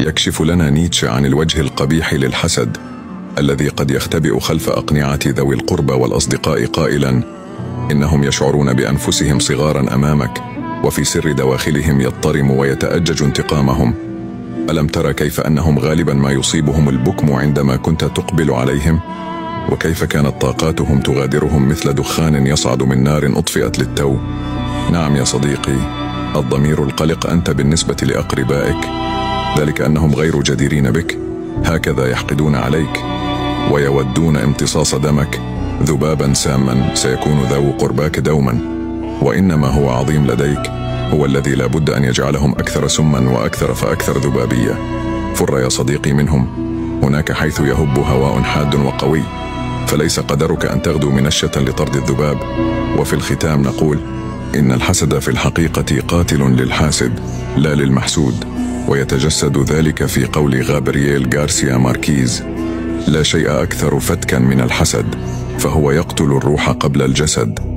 يكشف لنا نيتشه عن الوجه القبيح للحسد الذي قد يختبئ خلف أقنعة ذوي القربى والأصدقاء قائلا إنهم يشعرون بأنفسهم صغارا أمامك وفي سر دواخلهم يضطرم ويتأجج انتقامهم. ألم ترى كيف أنهم غالبا ما يصيبهم البكم عندما كنت تقبل عليهم؟ وكيف كانت طاقاتهم تغادرهم مثل دخان يصعد من نار أطفئت للتو؟ نعم يا صديقي الضمير القلق أنت بالنسبة لأقربائك. ذلك أنهم غير جديرين بك. هكذا يحقدون عليك ويودون امتصاص دمك ذبابا ساما. سيكون ذو قرباك دوما. وإنما هو عظيم لديك. هو الذي لا بد أن يجعلهم أكثر سما وأكثر فأكثر ذبابية. فر يا صديقي منهم. هناك حيث يهب هواء حاد وقوي. فليس قدرك أن تغدو منشة لطرد الذباب. وفي الختام نقول إن الحسد في الحقيقة قاتل للحاسد لا للمحسود. ويتجسد ذلك في قول غابرييل غارسيا ماركيز لا شيء أكثر فتكا من الحسد فهو يقتل الروح قبل الجسد.